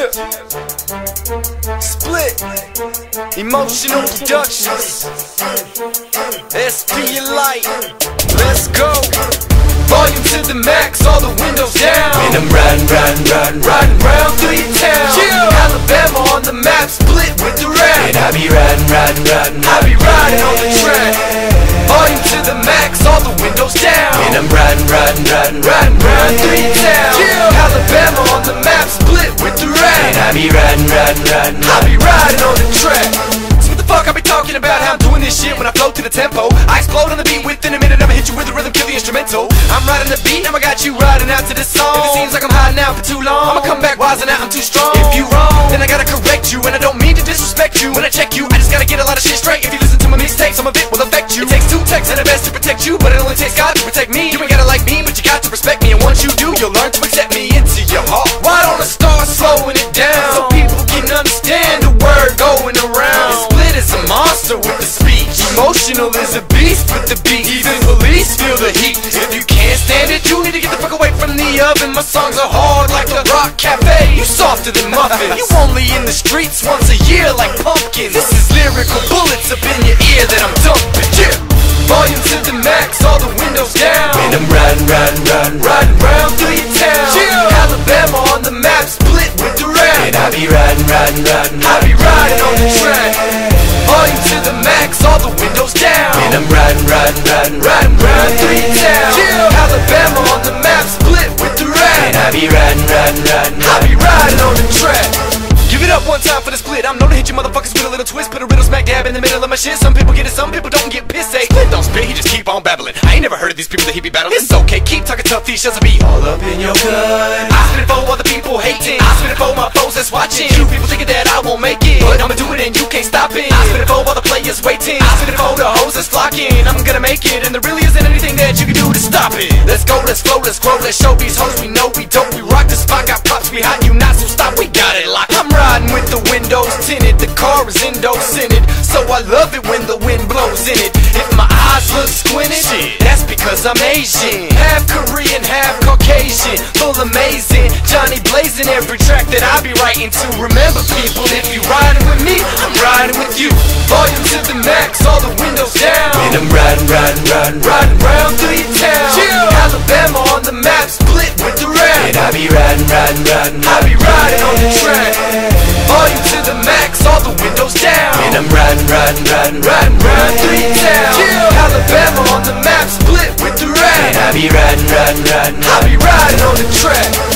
Yeah. Split. Emotional Productions. SP Light. Let's go. Volume to the max, all the windows down. And I'm riding, riding, riding, riding round through your town. Yeah. Alabama on the map, split with the rap. And I be riding, riding, riding, I be riding on the track. Volume to the max, all the windows down. And I'm riding, riding, riding, Riding riding, round through your town. I be riding, riding, riding, I be riding on the track. So what the fuck I be talking about? How I'm doing this shit when I flow to the tempo. I explode on the beat within a minute. I'ma hit you with the rhythm, kill the instrumental. I'm riding the beat, now I got you riding out to this song. If it seems like I'm hiding out for too long, I'ma come back rising out. I'm too strong. If you wrong, then I gotta correct you, and I don't mean to disrespect you. When I check you, I just gotta get a lot of shit straight. If you listen to my mixtape, some of it will affect you. It takes two texts and the best to protect you, but it only takes God to protect me. You ain't gotta like me, but you got to respect me, and once you do, you'll learn Emotional is a beast with the beat. Even police feel the heat. If you can't stand it, you need to get the fuck away from the oven. My songs are hard like a rock cafe. You softer than muffins. You only in the streets once a year like pumpkins. This is lyrical bullets up in your ear that I'm dumping. Yeah. Volume to the max, all the windows down. And I'm riding, riding, riding, riding round through your town. Alabama on the map, split with the And. I be riding, riding, riding, riding Riding round through. Alabama on the map, split with the And I be riding, riding, riding, I be riding on the track. Give it up one time for the split. I'm known to hit you motherfuckers with a little twist. Put a riddle smack dab in the middle of my shit. Some people get it, some people don't get pissed. Split don't spit, he just keep on babbling. I ain't never heard of these people that he be battling. It's okay, keep talking tough, these shells will be all up in your gut. I spit it for other people hating. I spit it for my foes that's watching. You people thinking that I won't make it. But I'ma do it and you can't stop it. I spit it for all the players waiting. I spit it for the hoes that's flocking. I'm gonna make it, and there really isn't anything stop it. Let's go, let's flow, let's grow, let's show these hoes we know we dope. We rock the spot, got props behind you, not so stop, we got it locked. I'm riding with the windows tinted, the car is endo-scented. So I love it when the wind blows in it. If my eyes look squinted, that's because I'm Asian. Half Korean, half Caucasian, full amazing. Johnny blazing every track that I be writing to. Remember, people, if you riding with me, I'm riding with you. Volume to the max, all the windows down. And I'm riding, riding, riding, riding Riding round through your Alabama on the map, split with the And rap. I be riding, riding, riding, I be riding on the track. Volume to the max, all the windows down. And I'm riding, riding, riding, Riding through your town. Alabama on the map, split with the And I be riding, riding, riding, I be riding on the track.